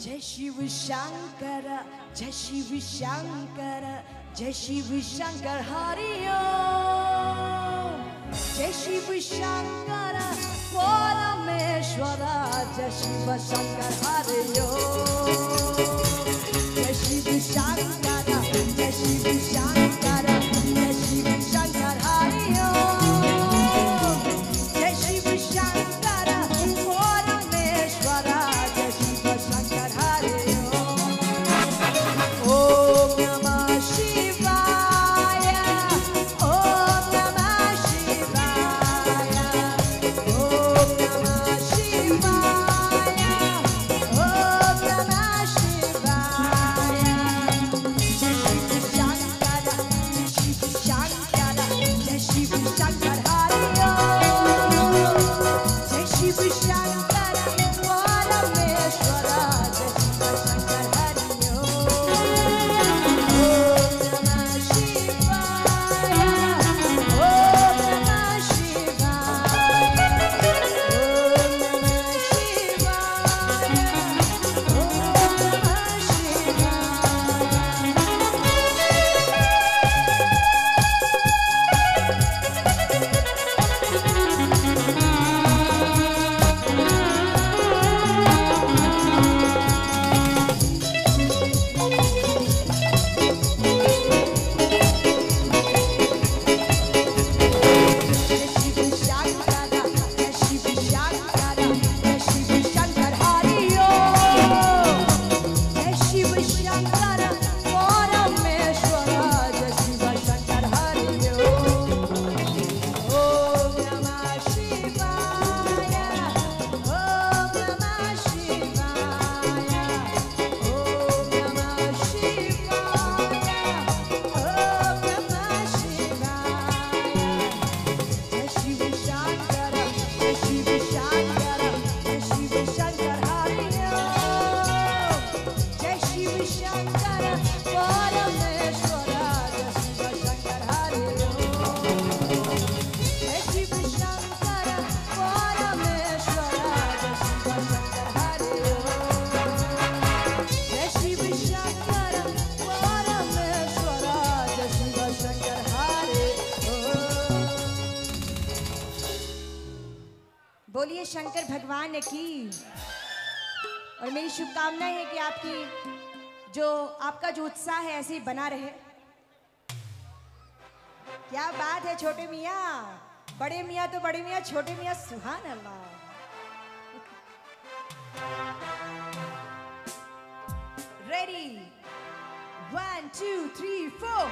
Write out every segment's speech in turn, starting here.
Jai Shiva Shankara, Jai Shiva Shankara, Jai Shiva Shankar Hari Jai Shiva Shankara, Parameshwara, Jai Shiva Shankar Hari Jai Shiva Shankara, Jai Shiva Shankara. भगवान की। और मेरी शुभकामना है कि आपकी जो, आपका जो उत्साह है ऐसे ही बना रहे। क्या बात है छोटे मियाँ। बड़े मियाँ तो बड़े मियाँ, छोटे मियाँ सुहान अल्लाह ready one two three four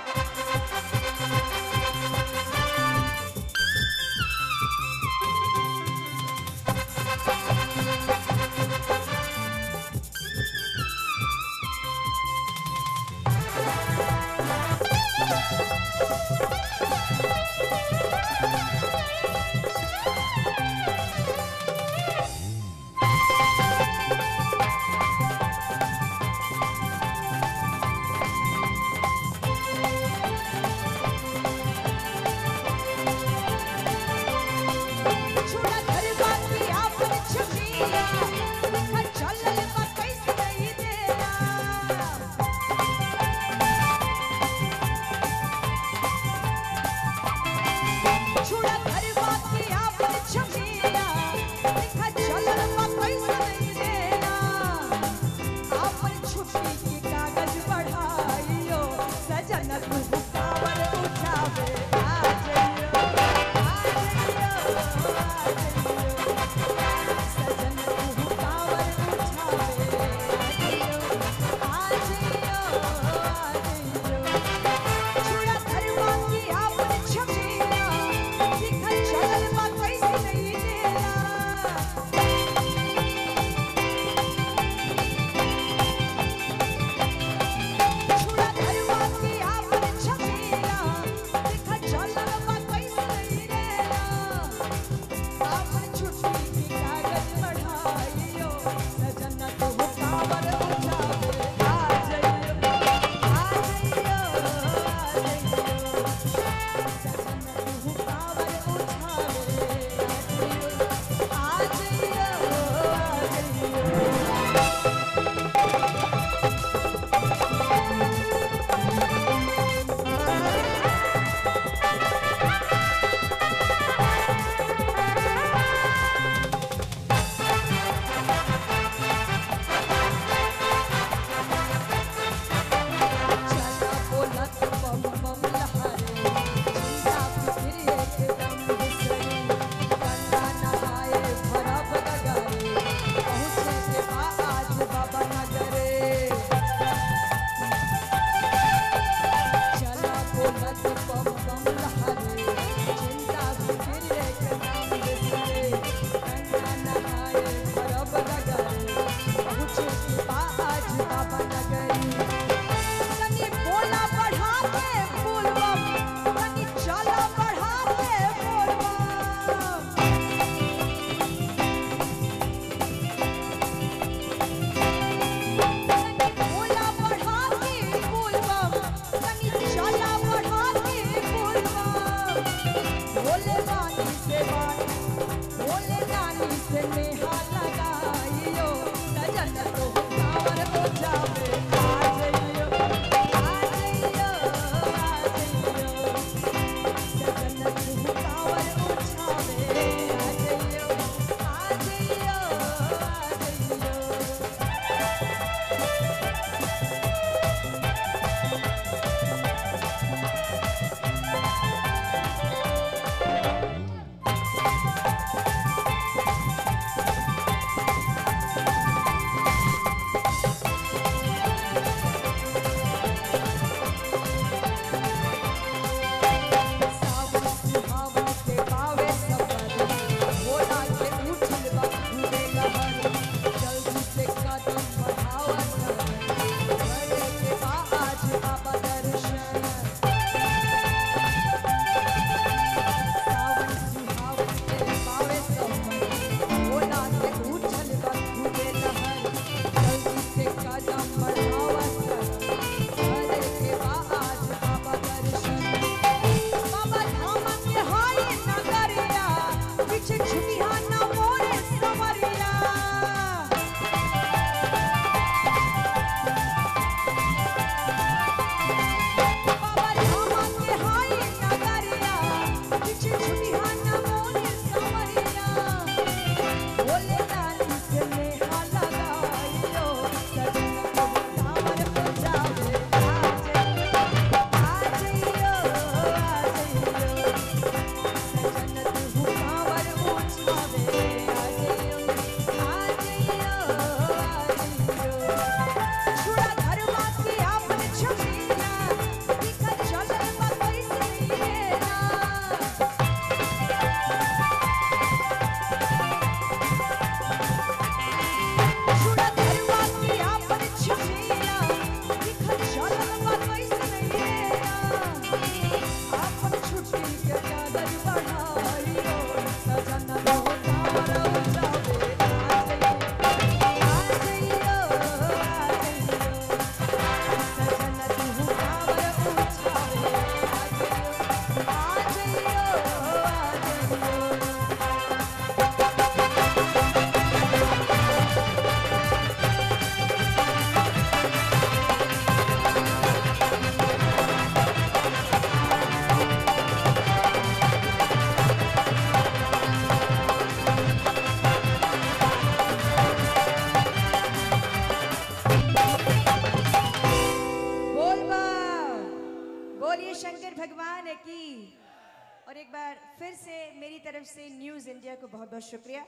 फिर से मेरी तरफ़ से न्यूज़ इंडिया को बहुत बहुत शुक्रिया।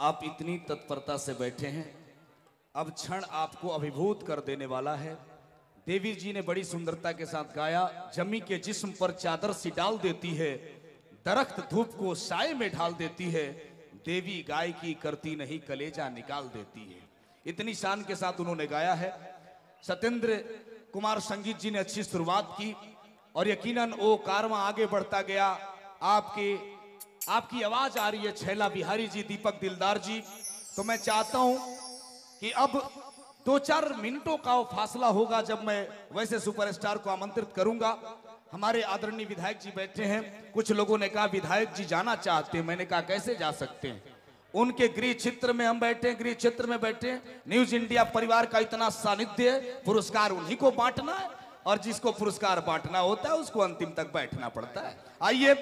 आप इतनी तत्परता से बैठे हैं। अब क्षण आपको अभिभूत कर देने वाला है। देवी जी ने बड़ी सुंदरता के साथ गाया, जमी के जिस्म पर चादर सी डाल देती है, दरख्त धूप को साय में ढाल देती है, देवी गाय की करती नहीं, कलेजा निकाल देती है। इतनी शान के साथ उन्होंने गाया है। सत्येंद्र कुमार संगीत जी ने अच्छी शुरुआत की और यकीनन वो कारवा आगे बढ़ता गया। आपके, आपकी आवाज़ आ रही है, छैला बिहारी जी, दीपक दिलदार जी। तो मैं चाहता हूँ कि अब दो चार मिनटों का वो फासला होगा जब मैं वैसे सुपरस्टार को आमंत्रित करूँगा। हमारे आदरणीय विधायक जी बैठे हैं। कुछ लोगों ने कहा, विधायक जी जाना चाहते हैं। मैंने कहा, कैसे जा सकते हैं? उनके गृह क्षेत्र में हम बैठे हैं, गृह क्षेत्र में बैठे हैं। न्यूज़ इंडिया परिवार का इतना सानिध्य पुरस्कार उन्हीं को बांटना है। और जिसको पुरस्कार बांटना होता है, उसको अंतिम तक बैठना पड़ता है। आइए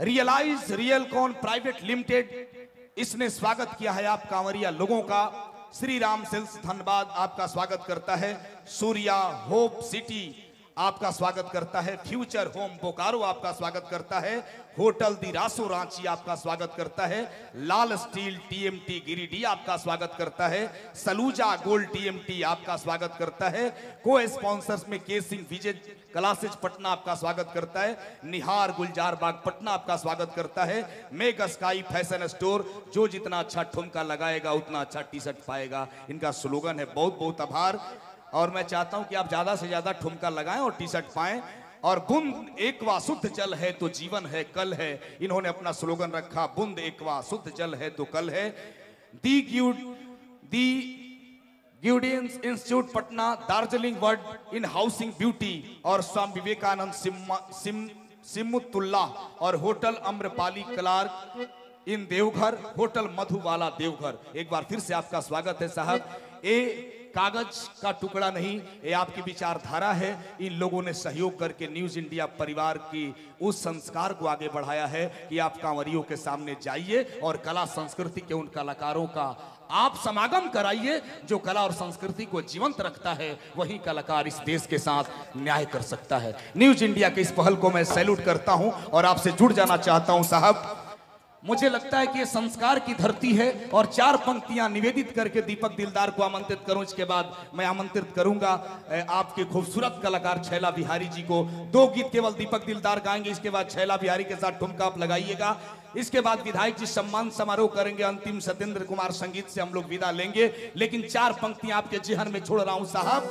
realize real cone? Private limited इसने स्वागत किया है आप कांवरिया लोगों का। श्री राम सेल्स धनबाद आपका स्वागत करता है। सूर्या होप सिटी आपका स्वागत करता है। फ्यूचर होम बोकारो आपका स्वागत करता है। होटल दी रासो रांची आपका स्वागत करता है। लाल स्टील टीएमटी गिरिडीह आपका स्वागत करता है। सलूजा गोल्ड टीएमटी आपका स्वागत करता है। को स्पॉन्सर्स में के सिंह विजय क्लासेज पटना आपका स्वागत करता है। निहार गुलजार बाग पटना आपका स्वागत करता है। मेग स्काई फ़ैशन स्टोर जो जितना अच्छा ठुमका लगाएगा, उतना अच्छा टी शर्ट पाएगा। इनका स्लोगन है बहुत बहुत आभार। और मैं चाहता हूँ कि आप ज़्यादा से ज़्यादा ठुमका लगाएँ और टी शर्ट पाएँ। और बुंद एकवा शुद्ध जल है तो जीवन है कल है। इन्होंने अपना स्लोगन रखा बुंद एकवा शुद्ध जल है तो कल है। The ग्यूड the guidance institute Patna Darjeeling world in housing beauty और स्वामी विवेकानंद सिम, सिम, और hotel Amrapali Clarks Inn Deoghar hotel Madhubala Deoghar. एक बार फिर से आपका स्वागत है साहब। ये कागज़ का टुकड़ा नहीं, ये आपकी विचारधारा है। इन लोगों ने सहयोग करके न्यूज़ इंडिया परिवार की उस संस्कार को आगे बढ़ाया है कि आप कांवरियों के सामने जाइए और कला संस्कृति के उन कलाकारों का आप समागम कराइए, जो कला और संस्कृति को जीवंत रखता है, वही कलाकार इस देश के साथ न्याय कर सकता है। न्यूज़ इंडिया के इस पहल को मैं सैल्यूट करता हूँ और आपसे जुड़ जाना चाहता हूँ, साहब। मुझे लगता है कि ये संस्कार की धरती है और चार पंक्तियाँ निवेदित करके दीपक दिलदार को आमंत्रित करूँ। इसके बाद मैं आमंत्रित करूँगा आपके खूबसूरत कलाकार छैला बिहारी जी को। दो गीत केवल दीपक दिलदार गाएँगे, इसके बाद छैला बिहारी के साथ ठुमका आप लगाइएगा। इसके बाद विधायक जी सम्मान समारोह करेंगे, अंतिम सत्येंद्र कुमार संगीत से हम लोग विदा लेंगे। लेकिन चार पंक्तियाँ आपके जेहन में छोड़ रहा हूँ, साहब,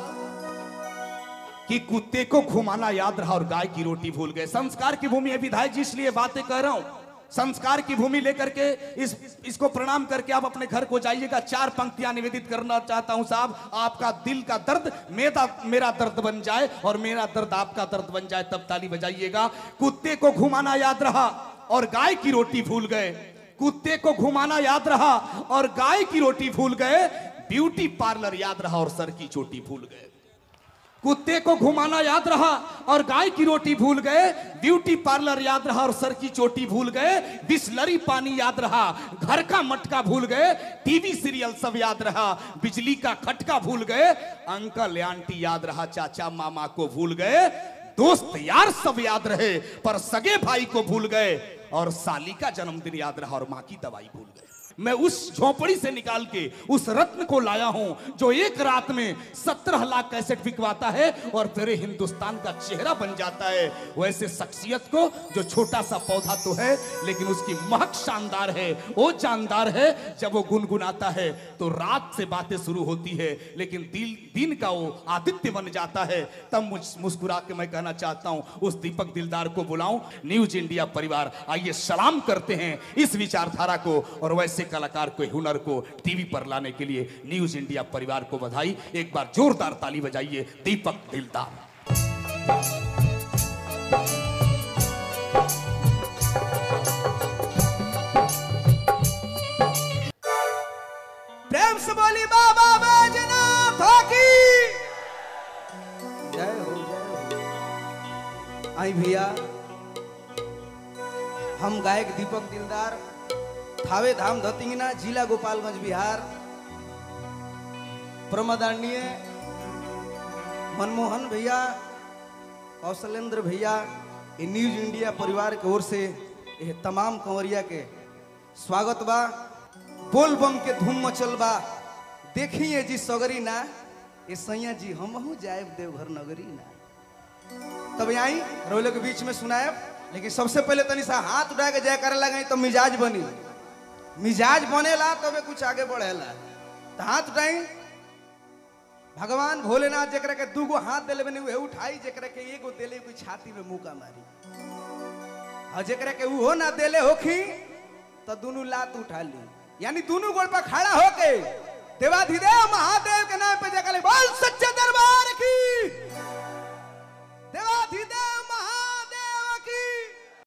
कि कुत्ते को घुमाना याद रहा और गाय की रोटी भूल गए। संस्कार की भूमि है विधायक जी, इसलिए बातें कह रहा हूँ। संस्कार की भूमि लेकर के इस, इसको प्रणाम करके आप अपने घर को जाइएगा। चार पंक्तियाँ निवेदित करना चाहता हूँ साहब। आपका दिल का दर्द मेरा मेरा दर्द बन जाए और मेरा दर्द आपका दर्द बन जाए, तब ताली बजाइएगा। कुत्ते को घुमाना याद रहा और गाय की रोटी भूल गए। कुत्ते को घुमाना याद रहा और गाय की रोटी भूल गए। ब्यूटी पार्लर याद रहा और सर की चोटी भूल गए। कुत्ते को घुमाना याद रहा और गाय की रोटी भूल गए। ब्यूटी पार्लर याद रहा और सर की चोटी भूल गए, बिस्लरी पानी याद रहा, घर का मटका भूल गए, टीवी सीरियल सब याद रहा, बिजली का खटका भूल गए, अंकल, आंटी याद रहा, चाचा, मामा को भूल गए, दोस्त यार सब याद रहे, पर सगे भाई को भूल गए, और साली का जन्मदिन याद रहा और माँ की दवाई भूल गए। मैं उस झोपड़ी से निकाल के, उस रत्न को लाया हूँ, जो एक रात में सत्रह लाख कैसेट बिकवाता है और तेरे हिंदुस्तान का चेहरा बन जाता है। वैसे शख्सियत को, जो छोटा सा पौधा तो है, लेकिन उसकी महक शानदार है वो जानदार है, जब वो गुनगुनाता है तो रात से बातें शुरू होती है, लेकिन दिल, दिन का वो आदित्य बन जाता है। तब मुस्कुरा के मैं कहना चाहता हूँ, उस दीपक दिलदार को बुलाऊं, न्यूज़ इंडिया परिवार, आइए सलाम करते हैं इस विचारधारा को, और वैसे कलाकार को हुनर को टीवी पर लाने के लिए न्यूज़ इंडिया परिवार को बधाई। एक बार जोरदार ताली बजाइए, दीपक दिलदार। प्रेम से बोली बाबा जय हो, जय आई भैया, हम गायक दीपक दिलदार थावे धाम धतिंगना, जिला गोपालगंज, बिहार। प्रमदारणीय मनमोहन भैया, कौशलेंद्र भैया न्यूज़ इंडिया परिवार की ओर से ये तमाम कंवरिया के स्वागत बा। बोल बम के धूम मचल बा। देखिए जी सगरी ना, ये सैया जी, हम जाएब देवघर नगरी ना। तब आई रोलो के बीच में सुनाएब, लेकिन सबसे पहले तनी सा हाथ उठा के जय करे लगे तो मिजाज बनी। मिजाज बनेला, तबे तो कुछ आगे बढ़ेला। तो हाथ उठाई भगवान भोलेनाथ जरा के दू गो हाथ दिले बने, उहे उठाई जरा के एगो दिले छाती में मुका मारी। और जरा के उहो ना दिले होखी तो दोनों लात उठा ली। यानी दोनों गोड़ पर खड़ा होके, देवाधिदेव महादेव के नाम पे जगह बोल, सच्चे दरबार की। देवाधि